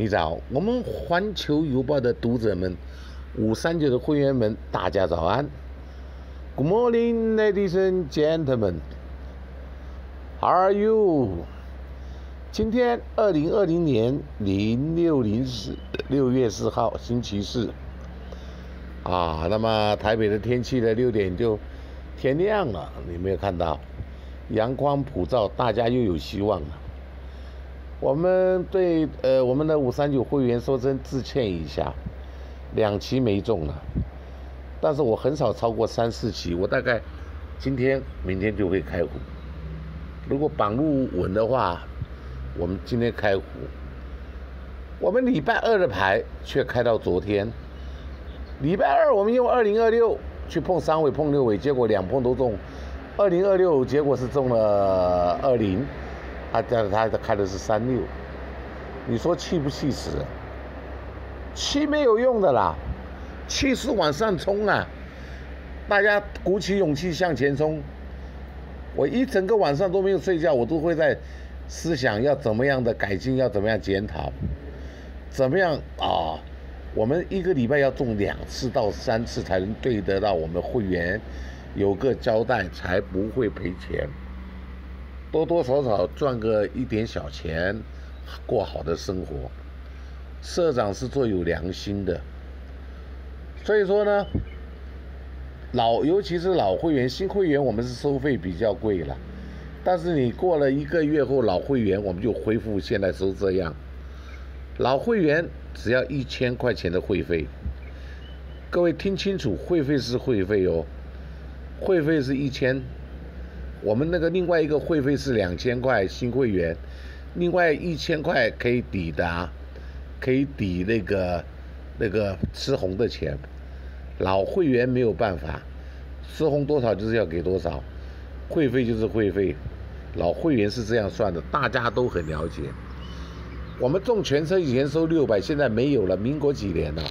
你早，我们环球邮报的读者们，五三九的会员们，大家早安。Good morning, ladies and gentlemen. How are you? 今天二零二零年零六零四六月四号，星期四。啊，那么台北的天气呢？六点就天亮了，你没有看到？阳光普照，大家又有希望了。我们对呃我们的五三九会员说声致歉一下，两期没中了，但是我很少超过三四期，我大概今天明天就会开户。如果绑路稳的话，我们今天开户。我们礼拜二的牌却开到昨天，礼拜二我们用二零二六去碰三尾碰六尾，结果两碰都中。二零二六结果是中了二零，他他他开的是三六，你说气不气死？气没有用的啦，气是往上冲啊！大家鼓起勇气向前冲。我一整个晚上都没有睡觉，我都会在思想要怎么样的改进，要怎么样检讨，怎么样啊？我们一个礼拜要中两次到三次才能对得到我们会员。有个交代才不会赔钱，多多少少赚个一点小钱，过好的生活。社长是做有良心的，所以说呢，老尤其是老会员、新会员，我们是收费比较贵了。但是你过了一个月后，老会员我们就恢复现在收这样。老会员只要一千块钱的会费，各位听清楚，会费是会费哦。会费是一千，我们那个另外一个会费是两千块新会员，另外一千块可以抵达，可以抵那个那个吃红的钱，老会员没有办法，吃红多少就是要给多少，会费就是会费，老会员是这样算的，大家都很了解。我们中全车以前收六百，现在没有了，民国几年了？